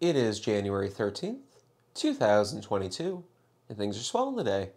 It is January 13th, 2022, and things are swollen today.